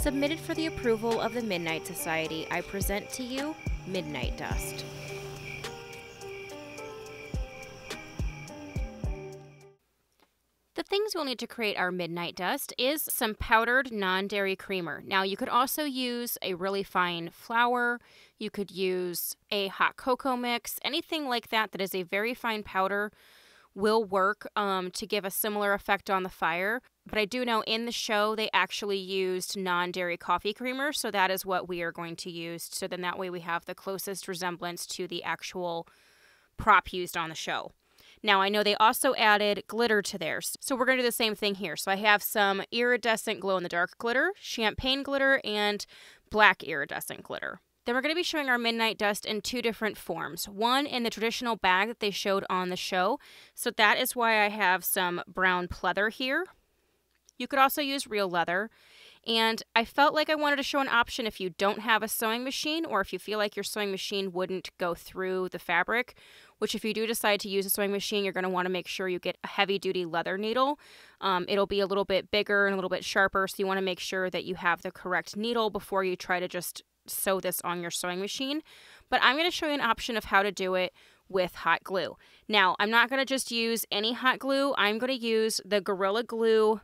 Submitted for the approval of the Midnight Society, I present to you Midnight Dust. The things we'll need to create our midnight dust is some powdered non dairy creamer. Now, you could also use a really fine flour, you could use a hot cocoa mix, anything like that that is a very fine powder will work um, to give a similar effect on the fire. But I do know in the show they actually used non dairy coffee creamer, so that is what we are going to use. So then that way we have the closest resemblance to the actual prop used on the show. Now, I know they also added glitter to theirs. So we're going to do the same thing here. So I have some iridescent glow in the dark glitter, champagne glitter, and black iridescent glitter. Then we're going to be showing our midnight dust in two different forms. One in the traditional bag that they showed on the show. So that is why I have some brown pleather here. You could also use real leather. And I felt like I wanted to show an option if you don't have a sewing machine or if you feel like your sewing machine wouldn't go through the fabric, which if you do decide to use a sewing machine, you're going to want to make sure you get a heavy duty leather needle. Um, it'll be a little bit bigger and a little bit sharper, so you want to make sure that you have the correct needle before you try to just sew this on your sewing machine. But I'm going to show you an option of how to do it with hot glue. Now, I'm not going to just use any hot glue. I'm going to use the Gorilla Glue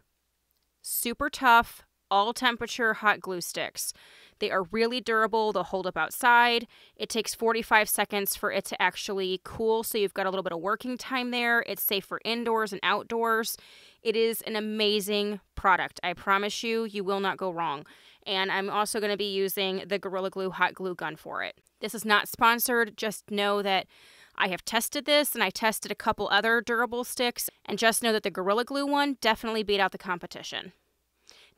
Super Tough All Temperature Hot Glue Sticks. They are really durable, they'll hold up outside. It takes 45 seconds for it to actually cool, so you've got a little bit of working time there. It's safe for indoors and outdoors. It is an amazing product. I promise you, you will not go wrong. And I'm also going to be using the Gorilla Glue hot glue gun for it. This is not sponsored, just know that I have tested this and I tested a couple other durable sticks, and just know that the Gorilla Glue one definitely beat out the competition.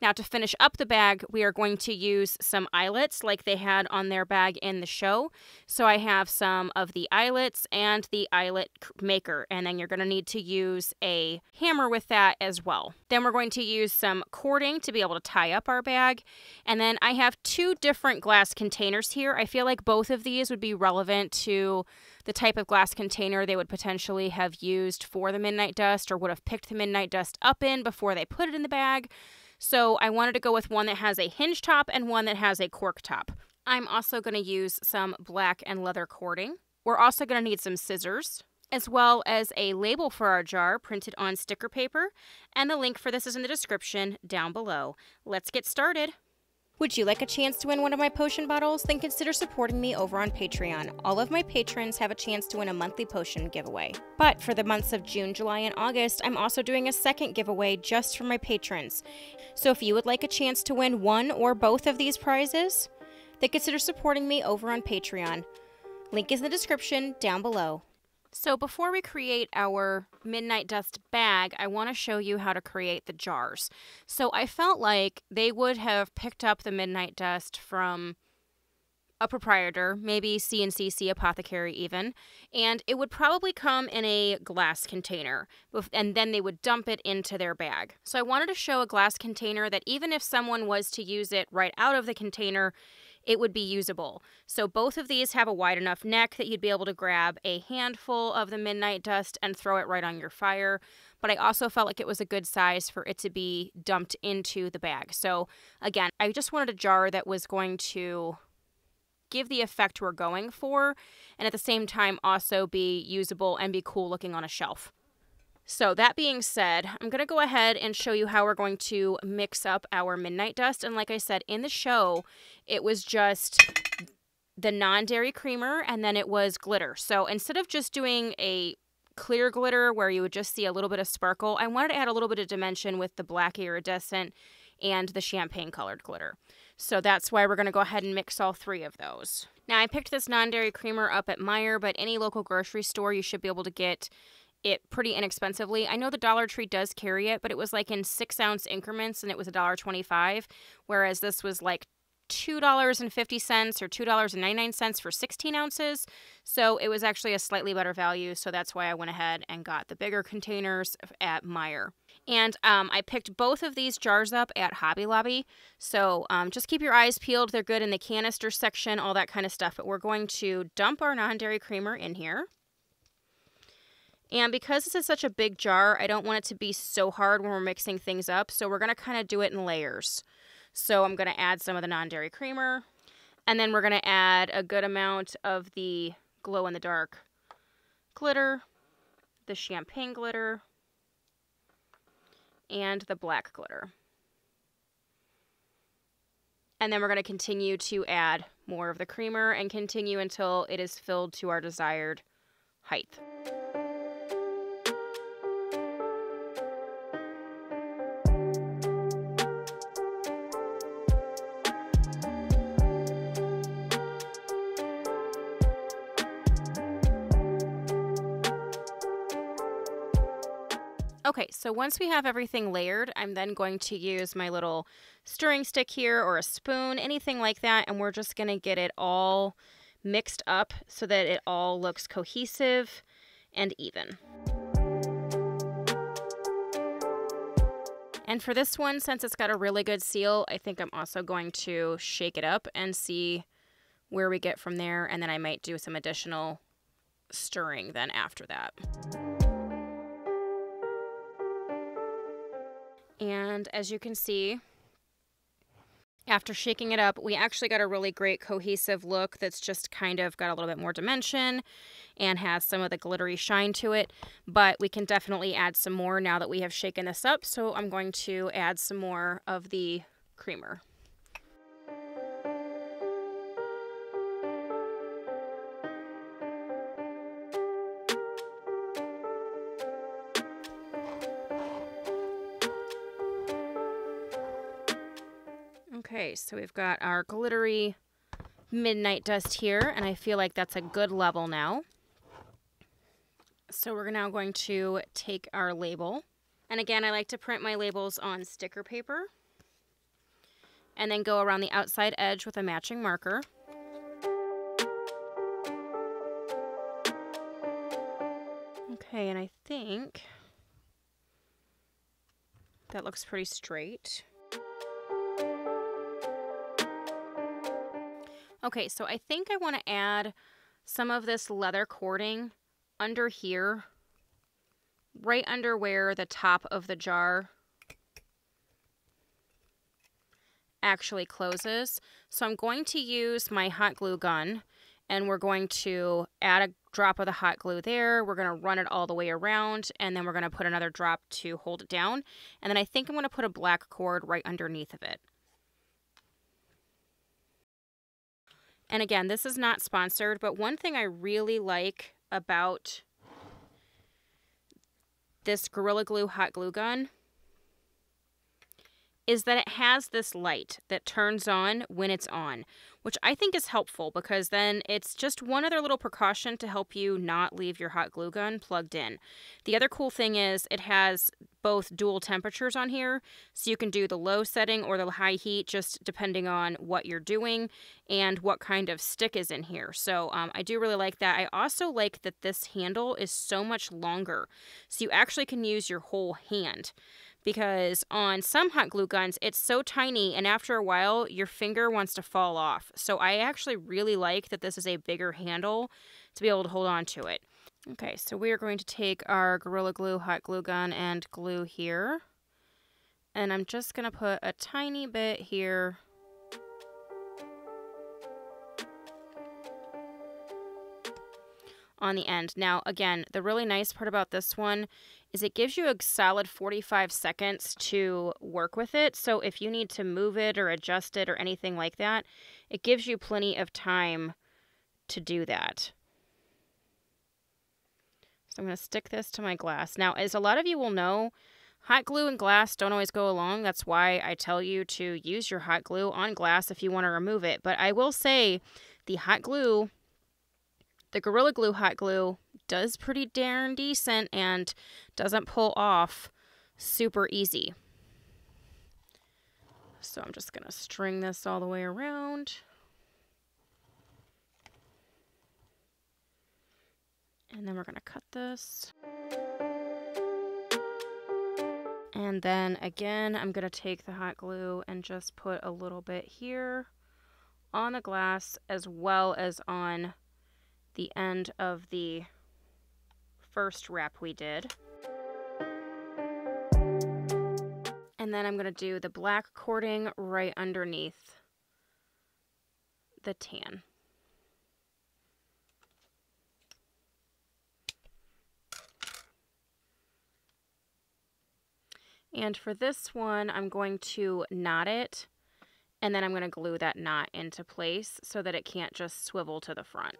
Now, to finish up the bag, we are going to use some eyelets like they had on their bag in the show. So I have some of the eyelets and the eyelet maker, and then you're going to need to use a hammer with that as well. Then we're going to use some cording to be able to tie up our bag. And then I have two different glass containers here. I feel like both of these would be relevant to the type of glass container they would potentially have used for the midnight dust or would have picked the midnight dust up in before they put it in the bag. So I wanted to go with one that has a hinge top and one that has a cork top. I'm also going to use some black and leather cording. We're also going to need some scissors, as well as a label for our jar printed on sticker paper, and the link for this is in the description down below. Let's get started. Would you like a chance to win one of my potion bottles? Then consider supporting me over on Patreon. All of my patrons have a chance to win a monthly potion giveaway. But for the months of June, July, and August, I'm also doing a second giveaway just for my patrons. So if you would like a chance to win one or both of these prizes, then consider supporting me over on Patreon. Link is in the description down below. So before we create our Midnight Dust bag, I want to show you how to create the jars. So I felt like they would have picked up the Midnight Dust from a proprietor, maybe CNCC apothecary even, and it would probably come in a glass container, and then they would dump it into their bag. So I wanted to show a glass container that even if someone was to use it right out of the container, it would be usable. So both of these have a wide enough neck that you'd be able to grab a handful of the midnight dust and throw it right on your fire. But I also felt like it was a good size for it to be dumped into the bag. So again, I just wanted a jar that was going to give the effect we're going for and at the same time also be usable and be cool looking on a shelf. So, that being said, I'm going to go ahead and show you how we're going to mix up our midnight dust. And like I said, in the show, it was just the non dairy creamer and then it was glitter. So, instead of just doing a clear glitter where you would just see a little bit of sparkle, I wanted to add a little bit of dimension with the black iridescent and the champagne colored glitter. So that's why we're going to go ahead and mix all three of those. Now, I picked this non dairy creamer up at Meijer, but any local grocery store you should be able to get it pretty inexpensively. I know the Dollar Tree does carry it, but it was like in six ounce increments and it was a dollar twenty five, whereas this was like $2.50 or $2.99 for 16 ounces. So it was actually a slightly better value. So that's why I went ahead and got the bigger containers at Meijer. And um, I picked both of these jars up at Hobby Lobby. So um, just keep your eyes peeled. They're good in the canister section, all that kind of stuff. But we're going to dump our non dairy creamer in here. And because this is such a big jar, I don't want it to be so hard when we're mixing things up. So we're going to kind of do it in layers. So I'm going to add some of the non-dairy creamer. And then we're going to add a good amount of the glow-in-the-dark glitter, the champagne glitter, and the black glitter. And then we're going to continue to add more of the creamer and continue until it is filled to our desired height. Okay, so once we have everything layered, I'm then going to use my little stirring stick here or a spoon, anything like that, and we're just going to get it all mixed up so that it all looks cohesive and even. And for this one, since it's got a really good seal, I think I'm also going to shake it up and see where we get from there, and then I might do some additional stirring then after that. And as you can see, after shaking it up, we actually got a really great cohesive look that's just kind of got a little bit more dimension and has some of the glittery shine to it. But we can definitely add some more now that we have shaken this up. So I'm going to add some more of the creamer. So we've got our glittery midnight dust here, and I feel like that's a good level now. So we're now going to take our label. And again, I like to print my labels on sticker paper. And then go around the outside edge with a matching marker. Okay, and I think that looks pretty straight. Okay, so I think I want to add some of this leather cording under here, right under where the top of the jar actually closes. So I'm going to use my hot glue gun and we're going to add a drop of the hot glue there. We're going to run it all the way around and then we're going to put another drop to hold it down. And then I think I'm going to put a black cord right underneath of it. And again, this is not sponsored, but one thing I really like about this Gorilla Glue hot glue gun is that it has this light that turns on when it's on, which I think is helpful because then it's just one other little precaution to help you not leave your hot glue gun plugged in. The other cool thing is it has both dual temperatures on here, so you can do the low setting or the high heat just depending on what you're doing and what kind of stick is in here. So um, I do really like that. I also like that this handle is so much longer, so you actually can use your whole hand because on some hot glue guns, it's so tiny and after a while, your finger wants to fall off. So I actually really like that this is a bigger handle to be able to hold on to it. Okay, so we are going to take our Gorilla Glue hot glue gun and glue here. And I'm just going to put a tiny bit here on the end. Now, again, the really nice part about this one is it gives you a solid 45 seconds to work with it. So if you need to move it or adjust it or anything like that, it gives you plenty of time to do that. So I'm going to stick this to my glass. Now, as a lot of you will know, hot glue and glass don't always go along. That's why I tell you to use your hot glue on glass if you want to remove it. But I will say the hot glue the Gorilla Glue hot glue does pretty darn decent and doesn't pull off super easy. So I'm just going to string this all the way around. And then we're going to cut this. And then again, I'm going to take the hot glue and just put a little bit here on the glass as well as on the end of the first wrap we did. And then I'm going to do the black cording right underneath the tan. And for this one, I'm going to knot it and then I'm going to glue that knot into place so that it can't just swivel to the front.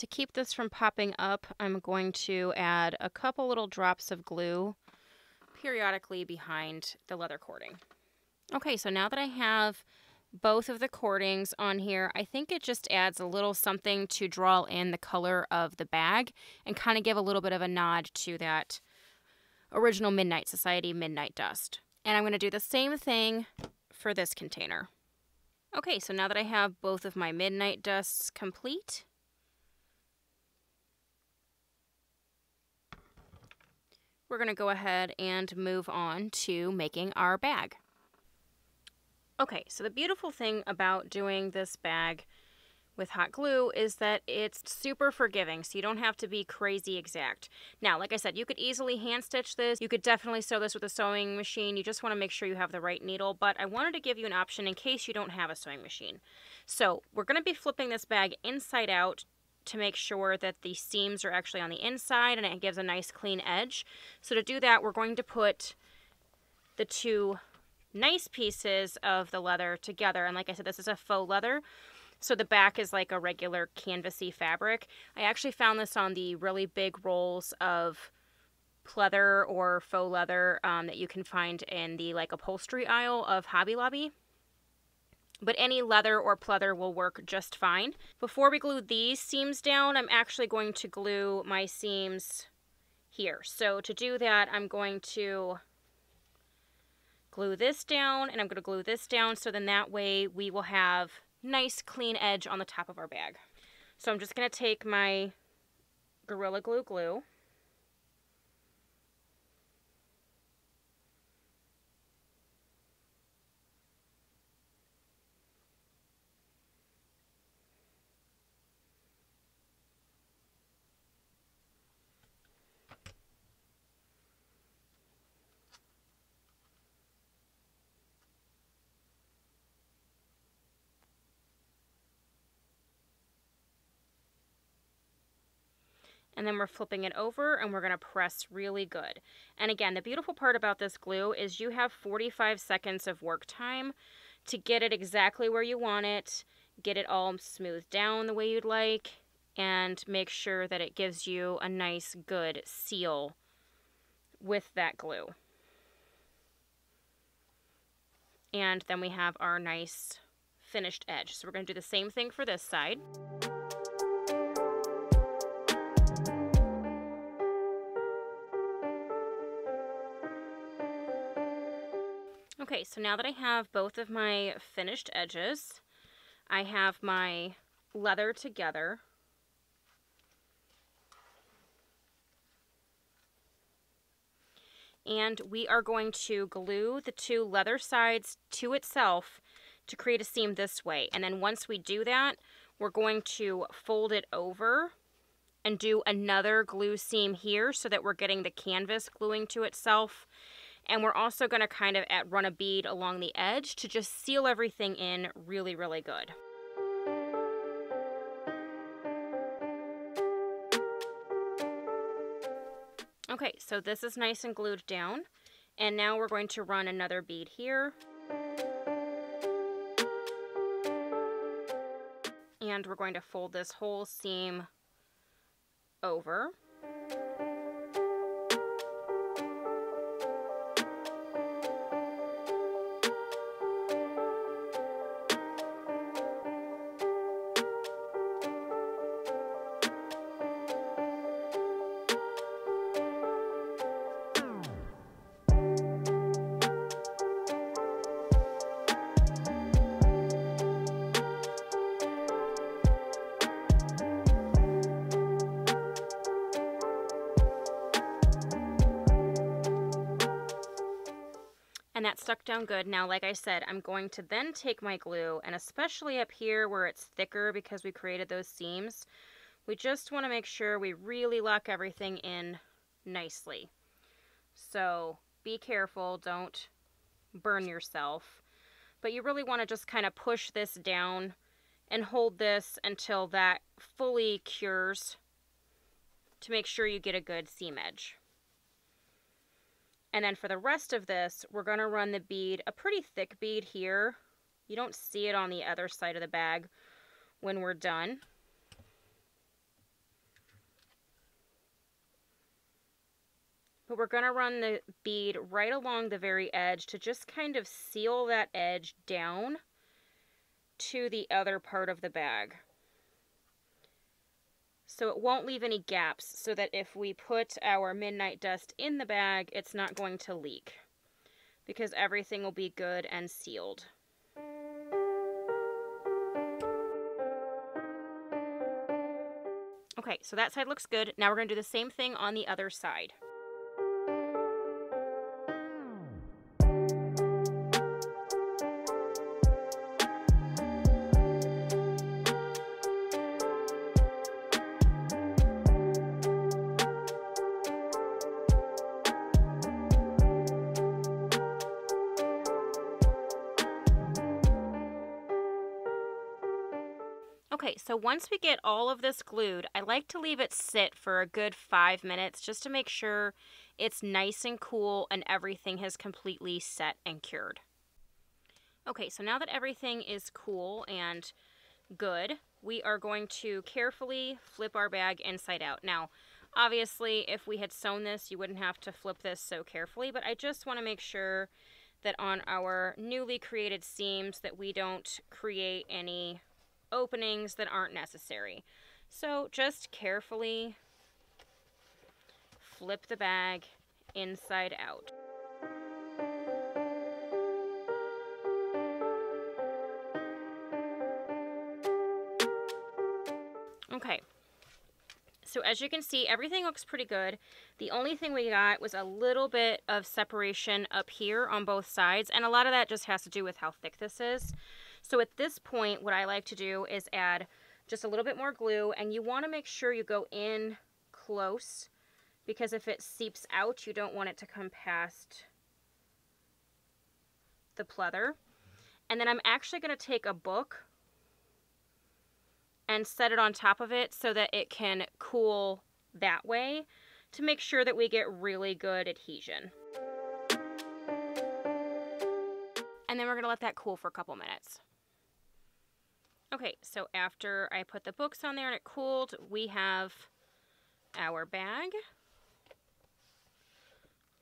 To keep this from popping up, I'm going to add a couple little drops of glue periodically behind the leather cording. Okay, so now that I have both of the cordings on here, I think it just adds a little something to draw in the color of the bag and kind of give a little bit of a nod to that original Midnight Society Midnight Dust. And I'm going to do the same thing for this container. Okay, so now that I have both of my Midnight Dusts complete, we're going to go ahead and move on to making our bag. Okay, so the beautiful thing about doing this bag with hot glue is that it's super forgiving, so you don't have to be crazy exact. Now, like I said, you could easily hand stitch this. You could definitely sew this with a sewing machine. You just want to make sure you have the right needle, but I wanted to give you an option in case you don't have a sewing machine. So we're going to be flipping this bag inside out to make sure that the seams are actually on the inside and it gives a nice clean edge. So to do that, we're going to put the two nice pieces of the leather together. And like I said, this is a faux leather. So the back is like a regular canvasy fabric. I actually found this on the really big rolls of pleather or faux leather um, that you can find in the like upholstery aisle of Hobby Lobby. But any leather or pleather will work just fine. Before we glue these seams down, I'm actually going to glue my seams here. So to do that, I'm going to glue this down and I'm going to glue this down so then that way we will have nice clean edge on the top of our bag. So I'm just going to take my Gorilla Glue glue and then we're flipping it over and we're going to press really good. And again, the beautiful part about this glue is you have 45 seconds of work time to get it exactly where you want it, get it all smoothed down the way you'd like, and make sure that it gives you a nice good seal with that glue. And then we have our nice finished edge. So we're going to do the same thing for this side. So now that I have both of my finished edges, I have my leather together. And we are going to glue the two leather sides to itself to create a seam this way. And then once we do that, we're going to fold it over and do another glue seam here so that we're getting the canvas gluing to itself and we're also going to kind of at run a bead along the edge to just seal everything in really, really good. Okay, so this is nice and glued down. And now we're going to run another bead here. And we're going to fold this whole seam over. And that stuck down good. Now, like I said, I'm going to then take my glue, and especially up here where it's thicker because we created those seams, we just want to make sure we really lock everything in nicely. So be careful, don't burn yourself. But you really want to just kind of push this down and hold this until that fully cures to make sure you get a good seam edge. And then for the rest of this, we're going to run the bead, a pretty thick bead here. You don't see it on the other side of the bag when we're done. But we're going to run the bead right along the very edge to just kind of seal that edge down to the other part of the bag so it won't leave any gaps so that if we put our midnight dust in the bag, it's not going to leak because everything will be good and sealed. Okay, so that side looks good. Now we're to do the same thing on the other side. Okay, so once we get all of this glued, I like to leave it sit for a good five minutes just to make sure it's nice and cool and everything has completely set and cured. Okay, so now that everything is cool and good, we are going to carefully flip our bag inside out. Now, obviously, if we had sewn this, you wouldn't have to flip this so carefully, but I just want to make sure that on our newly created seams that we don't create any openings that aren't necessary. So just carefully flip the bag inside out. Okay, so as you can see, everything looks pretty good. The only thing we got was a little bit of separation up here on both sides, and a lot of that just has to do with how thick this is. So at this point, what I like to do is add just a little bit more glue and you want to make sure you go in close because if it seeps out, you don't want it to come past the pleather. And then I'm actually going to take a book and set it on top of it so that it can cool that way to make sure that we get really good adhesion. And then we're going to let that cool for a couple minutes. Okay, so after I put the books on there and it cooled, we have our bag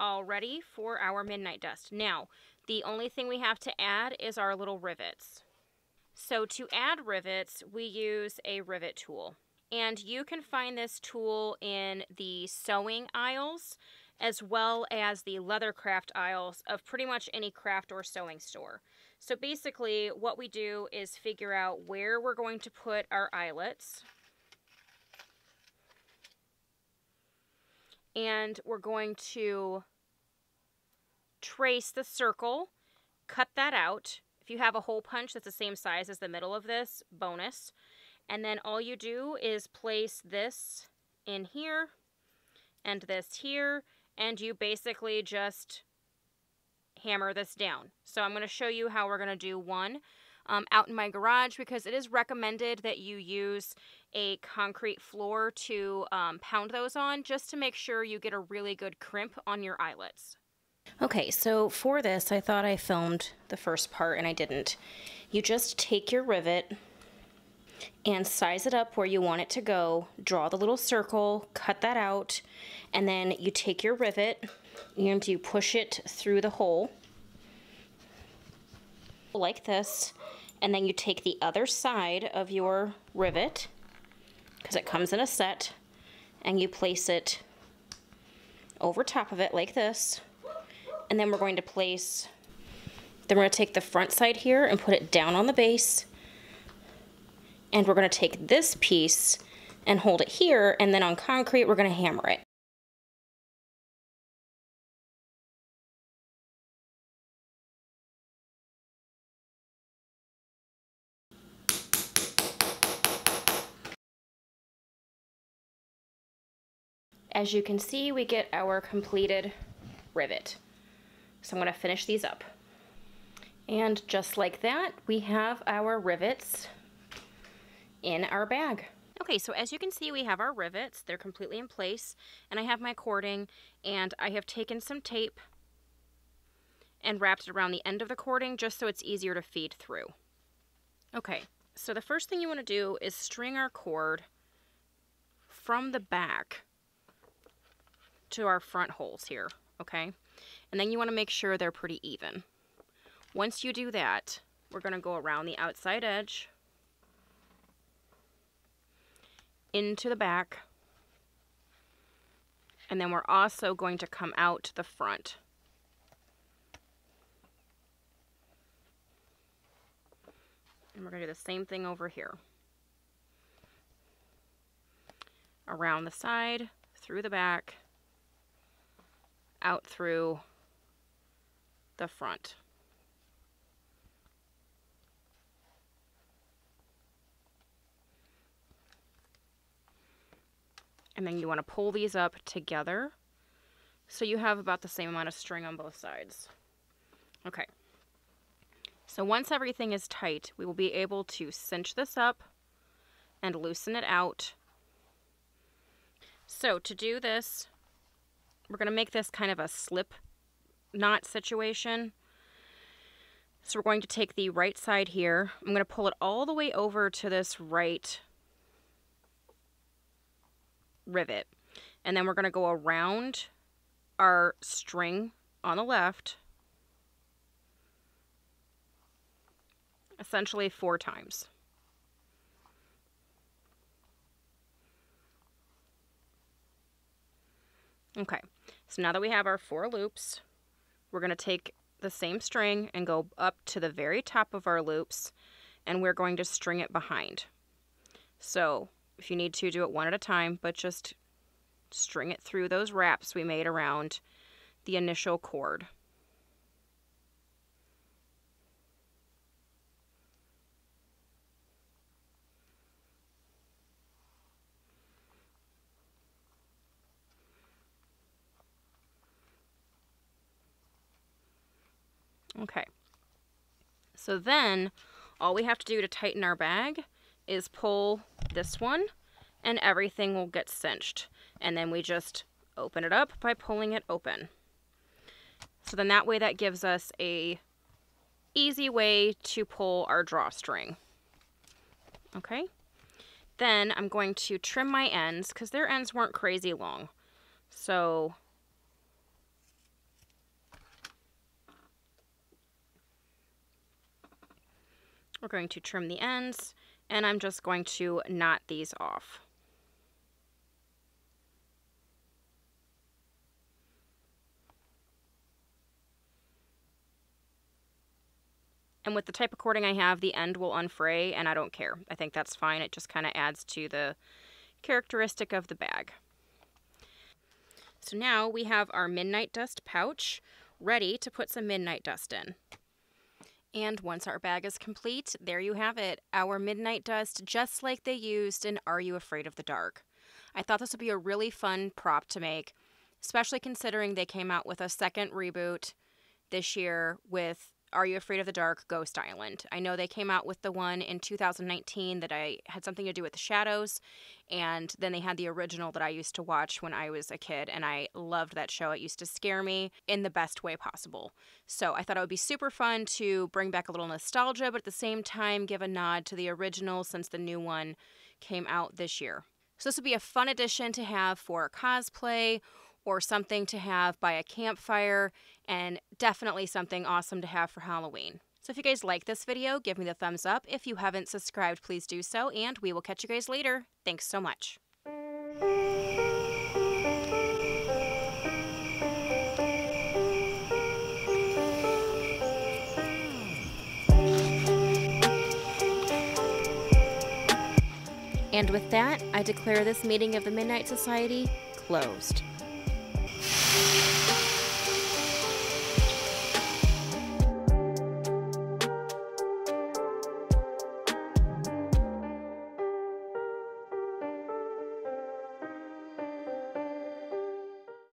all ready for our midnight dust. Now, the only thing we have to add is our little rivets. So to add rivets, we use a rivet tool. And you can find this tool in the sewing aisles as well as the leathercraft aisles of pretty much any craft or sewing store. So basically what we do is figure out where we're going to put our eyelets. And we're going to trace the circle, cut that out. If you have a hole punch that's the same size as the middle of this, bonus. And then all you do is place this in here and this here, and you basically just hammer this down. So I'm going to show you how we're going to do one um, out in my garage because it is recommended that you use a concrete floor to um, pound those on just to make sure you get a really good crimp on your eyelets. Okay, so for this, I thought I filmed the first part and I didn't. You just take your rivet and size it up where you want it to go, draw the little circle, cut that out, and then you take your rivet and you push it through the hole like this and then you take the other side of your rivet because it comes in a set and you place it over top of it like this. And then we're going to place then we're going to take the front side here and put it down on the base. And we're going to take this piece and hold it here and then on concrete we're going to hammer it as you can see, we get our completed rivet. So I'm going to finish these up. And just like that, we have our rivets in our bag. Okay, so as you can see, we have our rivets. They're completely in place. And I have my cording, and I have taken some tape and wrapped it around the end of the cording just so it's easier to feed through. Okay, so the first thing you want to do is string our cord from the back to our front holes here, okay? And then you want to make sure they're pretty even. Once you do that, we're going to go around the outside edge into the back and then we're also going to come out to the front. And we're going to do the same thing over here. Around the side, through the back, out through the front. And then you want to pull these up together so you have about the same amount of string on both sides. Okay. So once everything is tight, we will be able to cinch this up and loosen it out. So to do this, we're going to make this kind of a slip knot situation. So we're going to take the right side here. I'm going to pull it all the way over to this right rivet. And then we're going to go around our string on the left essentially four times. Okay, so now that we have our four loops, we're going to take the same string and go up to the very top of our loops and we're going to string it behind. So if you need to, do it one at a time, but just string it through those wraps we made around the initial cord. Okay. So then all we have to do to tighten our bag is pull this one and everything will get cinched. And then we just open it up by pulling it open. So then that way that gives us a easy way to pull our drawstring. Okay. Then I'm going to trim my ends because their ends weren't crazy long. So we're going to trim the ends and I'm just going to knot these off. And with the type of cording I have, the end will unfray, and I don't care. I think that's fine. It just kind of adds to the characteristic of the bag. So now we have our Midnight Dust pouch ready to put some Midnight Dust in. And once our bag is complete, there you have it, our midnight dust, just like they used in Are You Afraid of the Dark? I thought this would be a really fun prop to make, especially considering they came out with a second reboot this year with are You Afraid of the Dark? Ghost Island. I know they came out with the one in 2019 that I had something to do with the shadows, and then they had the original that I used to watch when I was a kid, and I loved that show. It used to scare me in the best way possible. So I thought it would be super fun to bring back a little nostalgia, but at the same time give a nod to the original since the new one came out this year. So this would be a fun addition to have for cosplay or something to have by a campfire, and definitely something awesome to have for Halloween. So if you guys like this video, give me the thumbs up. If you haven't subscribed, please do so, and we will catch you guys later. Thanks so much. And with that, I declare this meeting of the Midnight Society closed.